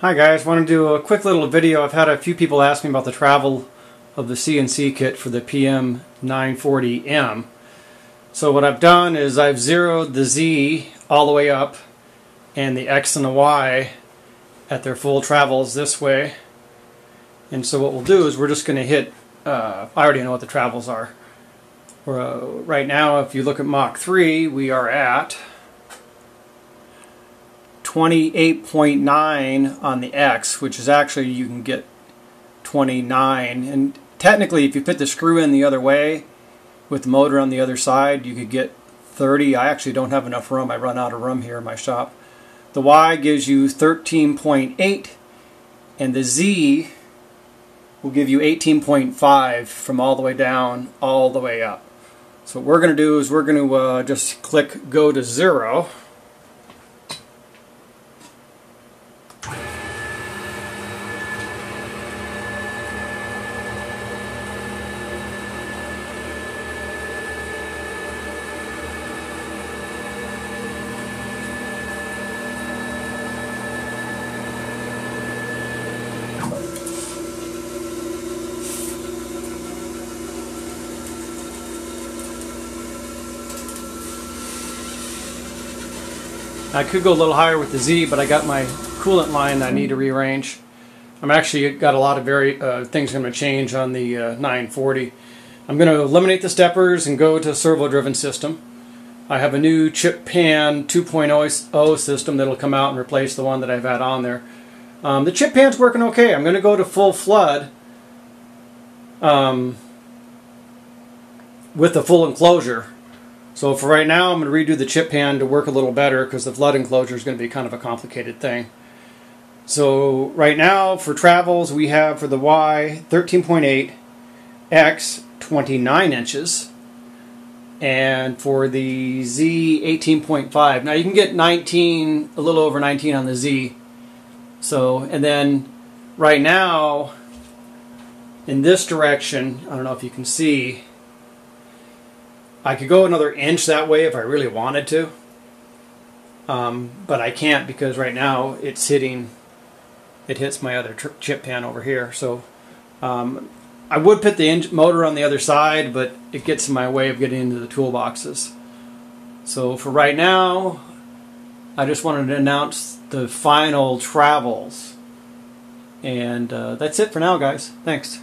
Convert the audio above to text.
Hi guys, want to do a quick little video. I've had a few people ask me about the travel of the CNC kit for the PM940M. So what I've done is I've zeroed the Z all the way up and the X and the Y at their full travels this way. And so what we'll do is we're just going to hit, uh, I already know what the travels are. Uh, right now if you look at Mach 3 we are at 28.9 on the X, which is actually you can get 29. And technically, if you put the screw in the other way with the motor on the other side, you could get 30. I actually don't have enough room. I run out of room here in my shop. The Y gives you 13.8, and the Z will give you 18.5 from all the way down all the way up. So what we're going to do is we're going to uh, just click go to zero. I could go a little higher with the Z, but I got my coolant line I need to rearrange. I'm actually got a lot of very uh, things I'm going to change on the uh, 940. I'm going to eliminate the steppers and go to a servo-driven system. I have a new chip pan 2.0 system that'll come out and replace the one that I've had on there. Um, the chip pan's working okay. I'm going to go to full flood um, with the full enclosure so for right now, I'm going to redo the chip pan to work a little better because the flood enclosure is going to be kind of a complicated thing. So right now for travels, we have for the Y 13.8, X 29 inches, and for the Z 18.5. Now you can get 19, a little over 19 on the Z. So, and then right now, in this direction, I don't know if you can see, I could go another inch that way if I really wanted to. Um, but I can't because right now it's hitting, it hits my other chip pan over here. So um, I would put the motor on the other side, but it gets in my way of getting into the toolboxes. So for right now, I just wanted to announce the final travels. And uh, that's it for now, guys. Thanks.